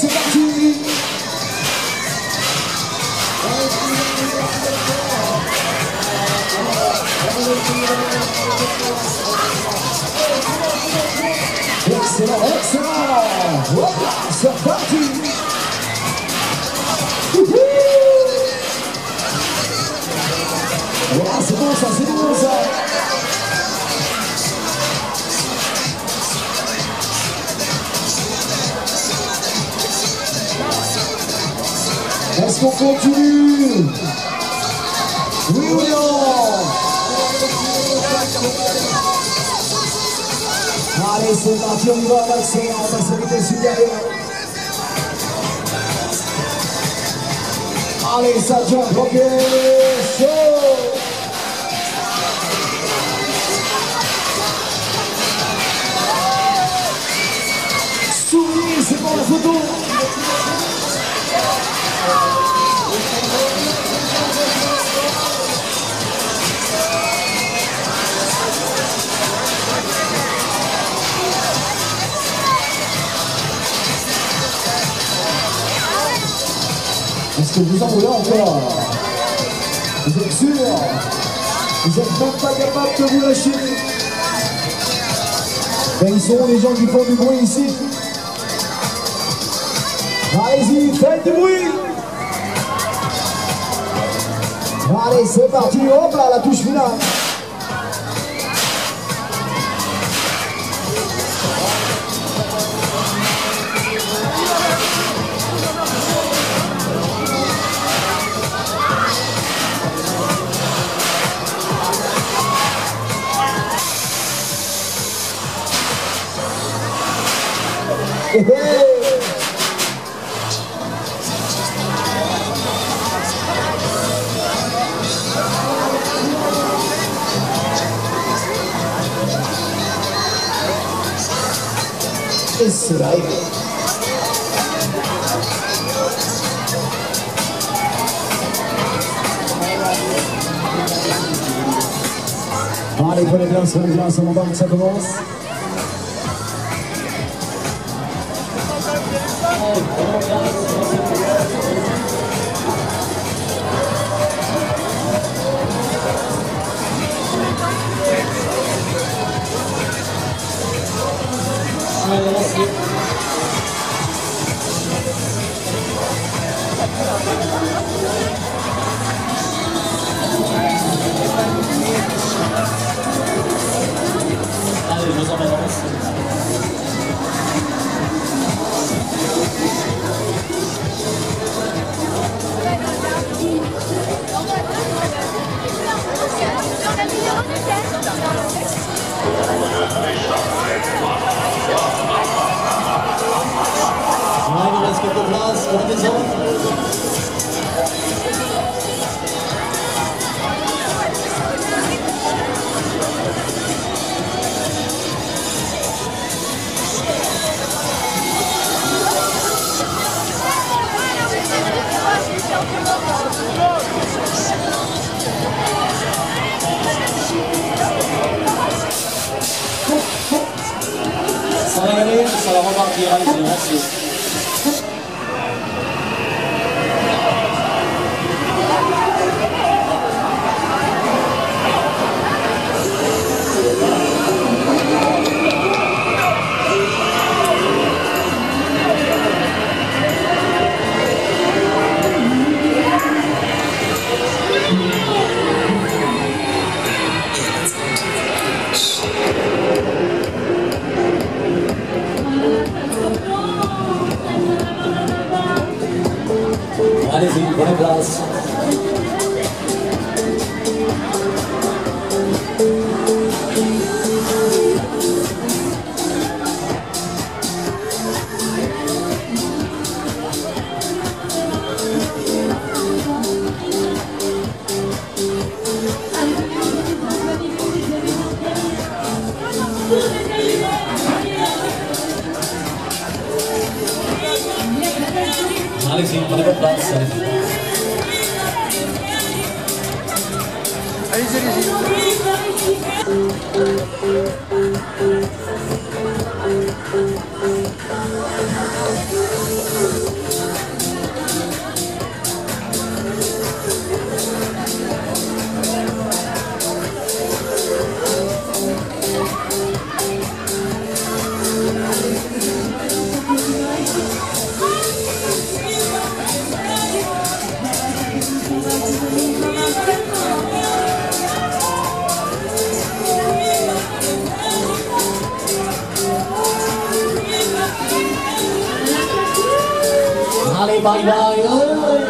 c'est Excellent, excellent Hop là, c'est parti. Voilà, c'est bon ça, c'est bon ça qu'on continue Allez, c'est parti, on y va, on va accélérer, on va. Allez, ça jump, ok, show Vous êtes sûr Vous êtes même pas capable de vous lâcher. Ben ils sont les gens qui font du bruit ici. Allez-y, faites du bruit. Allez, c'est parti, hop là, la touche finale スライドはい、これではそれではその番記者と申す。Gracias. Nein, es gibt Applaus. Und es Let's go. Sana gelin, salama? うん。bạn bời ơi.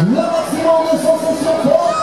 le maximum de sensations fortes.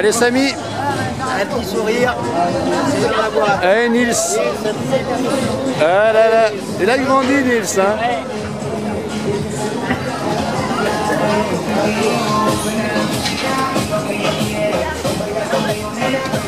Allez Samy. Un petit sourire, c'est dans la boîte. Allez Nils. Ah là là. Il a grandi Nils hein. Avant